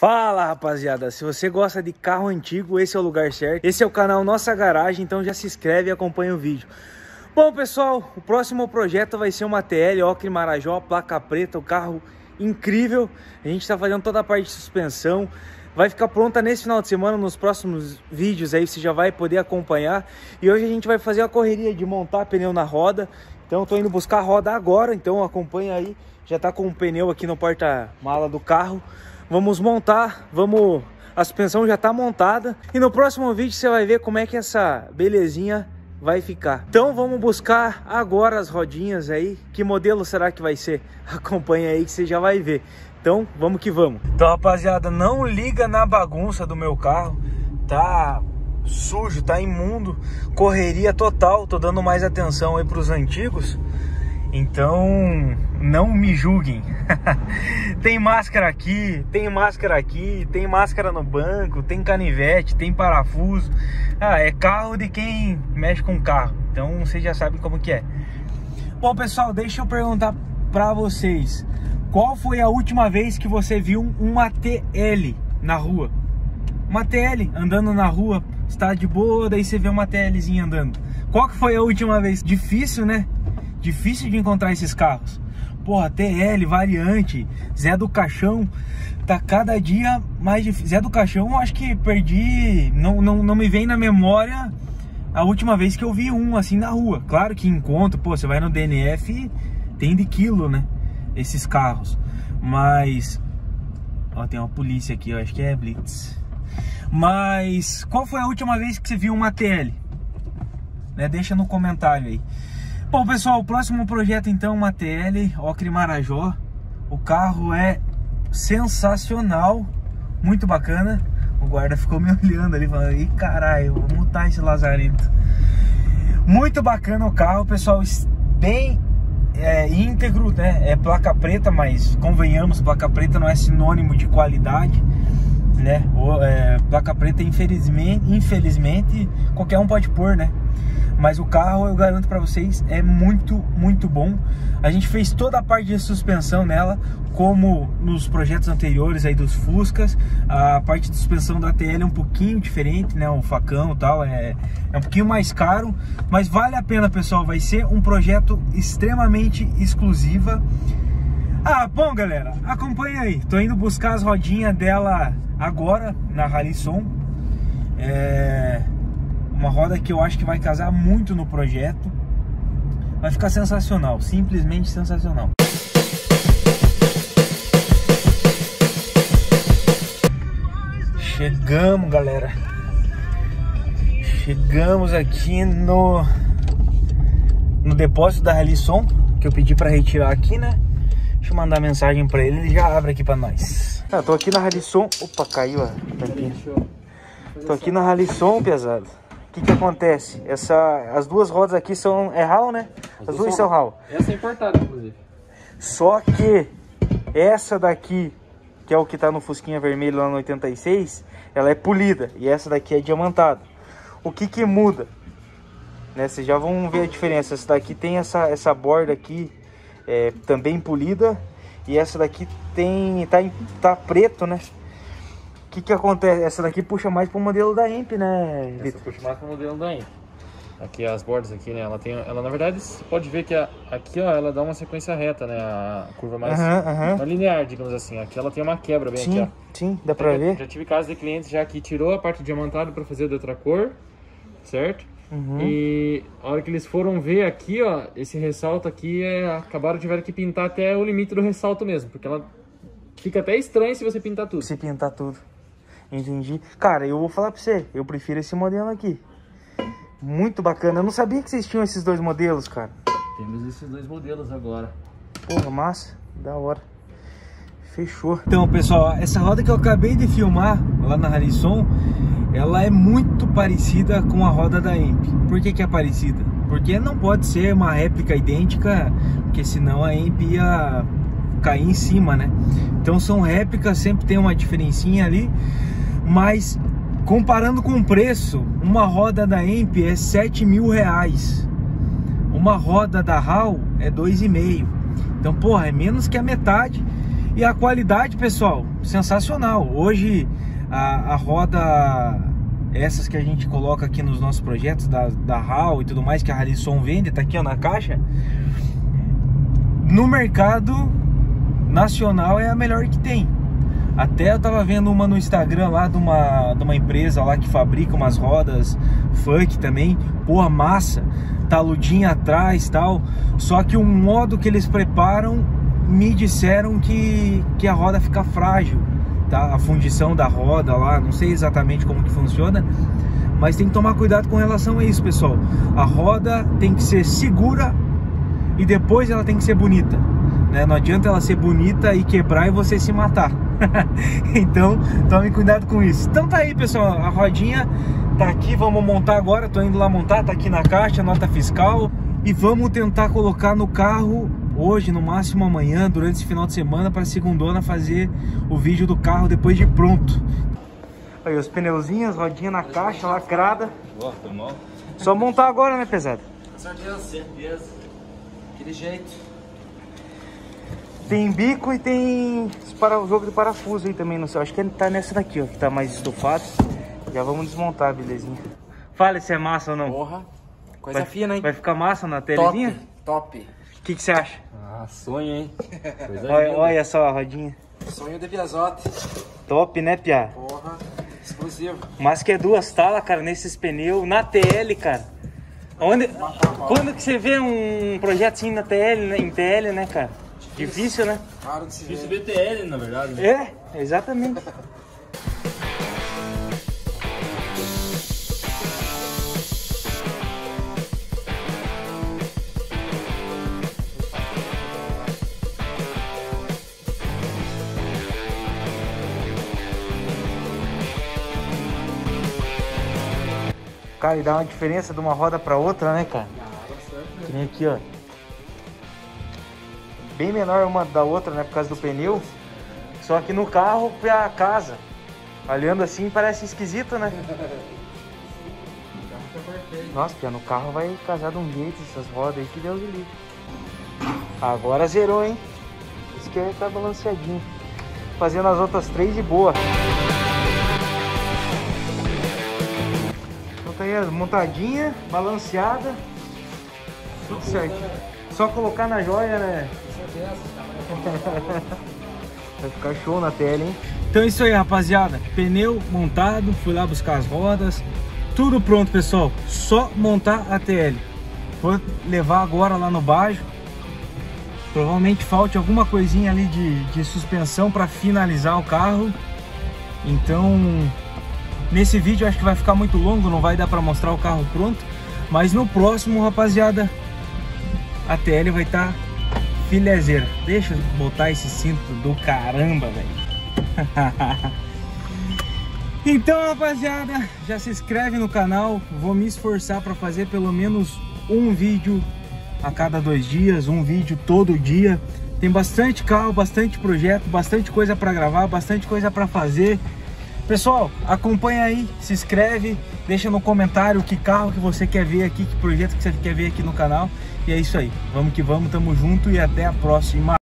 Fala rapaziada, se você gosta de carro antigo, esse é o lugar certo. Esse é o canal Nossa Garagem, então já se inscreve e acompanha o vídeo. Bom pessoal, o próximo projeto vai ser uma TL Ocre Marajó, placa preta, o um carro incrível. A gente está fazendo toda a parte de suspensão. Vai ficar pronta nesse final de semana, nos próximos vídeos aí você já vai poder acompanhar. E hoje a gente vai fazer a correria de montar pneu na roda. Então eu tô indo buscar a roda agora, então acompanha aí. Já tá com o pneu aqui no porta-mala do carro. Vamos montar, vamos... A suspensão já está montada e no próximo vídeo você vai ver como é que essa belezinha vai ficar. Então vamos buscar agora as rodinhas aí. Que modelo será que vai ser? Acompanha aí que você já vai ver. Então vamos que vamos. Então rapaziada, não liga na bagunça do meu carro. Tá sujo, tá imundo. Correria total. Tô dando mais atenção aí para os antigos. Então, não me julguem. tem máscara aqui, tem máscara aqui, tem máscara no banco, tem canivete, tem parafuso. Ah, é carro de quem mexe com carro. Então, vocês já sabem como que é. Bom, pessoal, deixa eu perguntar para vocês. Qual foi a última vez que você viu uma TL na rua? Uma TL andando na rua, está de boa, daí você vê uma TLzinha andando. Qual que foi a última vez? Difícil, né? Difícil de encontrar esses carros. Porra, TL, variante, Zé do Caixão, tá cada dia mais difícil. Zé do Caixão, eu acho que perdi, não, não, não me vem na memória a última vez que eu vi um assim na rua. Claro que encontro, pô, você vai no DNF, tem de quilo, né? Esses carros. Mas, ó, tem uma polícia aqui, eu acho que é Blitz. Mas, qual foi a última vez que você viu uma TL? Né? Deixa no comentário aí. Bom, pessoal, o próximo projeto então, uma TL Ocre Marajó. O carro é sensacional, muito bacana. O guarda ficou me olhando ali, falando, ih, caralho, vou mutar esse lazarento. Muito bacana o carro, pessoal, bem é, íntegro, né? É placa preta, mas convenhamos, placa preta não é sinônimo de qualidade, né? Ou, é, placa preta, infelizmente, infelizmente, qualquer um pode pôr, né? Mas o carro eu garanto para vocês é muito, muito bom. A gente fez toda a parte de suspensão nela, como nos projetos anteriores aí dos Fuscas. A parte de suspensão da TL é um pouquinho diferente, né? O facão e tal, é, é um pouquinho mais caro, mas vale a pena, pessoal. Vai ser um projeto extremamente exclusiva. Ah, bom, galera, acompanha aí. Tô indo buscar as rodinhas dela agora na Rallyson. É uma roda que eu acho que vai casar muito no projeto. Vai ficar sensacional, simplesmente sensacional. Chegamos, galera. Chegamos aqui no no depósito da Rallyson, que eu pedi para retirar aqui, né? Deixa eu mandar mensagem para ele, ele já abre aqui para nós. Ah, tô aqui na Rallyson. Opa, caiu a tampinha. Tô aqui na Rallyson, pesado que que acontece? Essa, as duas rodas aqui são, é RAL, né? As, as duas são RAL. Essa é importada, inclusive. Só que essa daqui, que é o que tá no Fusquinha vermelho lá no 86, ela é polida e essa daqui é diamantada. O que que muda? Né, vocês já vão ver a diferença. Essa daqui tem essa, essa borda aqui é, também polida e essa daqui tem tá, tá preto, né? O que que acontece? Essa daqui puxa mais pro modelo da EMP, né, Essa puxa mais pro modelo da EMP. Aqui as bordas aqui, né? Ela tem, ela na verdade você pode ver que a, aqui ó, ela dá uma sequência reta, né? A curva mais, mais linear, digamos assim. Aqui ela tem uma quebra bem sim, aqui, ó. Sim, dá pra já, ver. Já tive casos de clientes já que tirou a parte diamantada para fazer de outra cor, certo? Uhum. E a hora que eles foram ver aqui, ó, esse ressalto aqui, é, acabaram tiveram que pintar até o limite do ressalto mesmo, porque ela fica até estranho se você pintar tudo. Se pintar tudo. Entendi. Cara, eu vou falar pra você, eu prefiro esse modelo aqui. Muito bacana. Eu não sabia que vocês tinham esses dois modelos, cara. Temos esses dois modelos agora. Porra, massa. Da hora. Fechou. Então, pessoal, essa roda que eu acabei de filmar lá na Harrison, ela é muito parecida com a roda da EMP. Por que que é parecida? Porque não pode ser uma réplica idêntica, porque senão a EMP ia cair em cima, né? Então são réplicas, sempre tem uma diferencinha ali mas comparando com o preço, uma roda da EMP é 7 mil reais. Uma roda da HAL é 2,5. Então, porra, é menos que a metade. E a qualidade, pessoal, sensacional. Hoje a, a roda, essas que a gente coloca aqui nos nossos projetos da, da HAL e tudo mais, que a Harrison vende, tá aqui ó, na caixa. No mercado nacional é a melhor que tem. Até eu tava vendo uma no Instagram lá de uma, de uma empresa lá que fabrica umas rodas funk também. Porra, massa. Taludinha atrás tal. Só que o modo que eles preparam me disseram que, que a roda fica frágil, tá? A fundição da roda lá, não sei exatamente como que funciona, mas tem que tomar cuidado com relação a isso, pessoal. A roda tem que ser segura e depois ela tem que ser bonita, né? Não adianta ela ser bonita e quebrar e você se matar. então, tome cuidado com isso. Então tá aí, pessoal, a rodinha tá aqui, vamos montar agora, tô indo lá montar, tá aqui na caixa, nota fiscal e vamos tentar colocar no carro hoje, no máximo amanhã, durante esse final de semana, para a segundona fazer o vídeo do carro depois de pronto. Aí os pneuzinhos, rodinha na caixa, lacrada. Boa, foi mal. Só montar agora, né, pesado? Certeza, certeza. Aquele jeito. Tem bico e tem para o jogo de parafuso aí também, não sei. Acho que ele tá nessa daqui, ó, que tá mais estufado. Já vamos desmontar, belezinha. Fala se é massa ou não. Porra. Coisa vai, fina, hein? Vai ficar massa na telezinha? Top. O que, que você acha? Ah, sonho, hein? Coisa Olha, linda. olha só a rodinha. Sonho de Piazote. Top, né, Pia? Porra. Exclusivo. Mas que é duas talas, cara, nesses pneus, na TL, cara. Onde, quando que você vê um projeto assim na TL, né, em TL, né, cara? Difícil, né? Claro de se ver. Difícil BTL, na verdade. né? É, exatamente. Cara, e dá uma diferença de uma roda pra outra, né, cara? Que nem aqui, ó. Bem menor uma da outra, né, por causa do pneu. Só que no carro pra casa. Olhando assim parece esquisito, né? Nossa, Pia, no carro vai casar de um jeito essas rodas aí que Deus livre. Agora zerou, hein? Isso que tá balanceadinho. Fazendo as outras três de boa. Então tá aí montadinha, balanceada. Tudo certo. Só colocar na joia, né? Vai ficar show na tela, hein? Então é isso aí, rapaziada. Pneu montado, fui lá buscar as rodas. Tudo pronto, pessoal. Só montar a TL. Vou levar agora lá no baixo. Provavelmente falte alguma coisinha ali de, de suspensão para finalizar o carro. Então, nesse vídeo acho que vai ficar muito longo, não vai dar para mostrar o carro pronto. Mas no próximo, rapaziada, a TL vai estar tá filezeira. Deixa eu botar esse cinto do caramba, velho. então, rapaziada, já se inscreve no canal. Vou me esforçar para fazer pelo menos um vídeo a cada dois dias, um vídeo todo dia. Tem bastante carro, bastante projeto, bastante coisa para gravar, bastante coisa para fazer. Pessoal, acompanha aí, se inscreve, deixa no comentário que carro que você quer ver aqui, que projeto que você quer ver aqui no canal. E é isso aí. Vamos que vamos, tamo junto e até a próxima.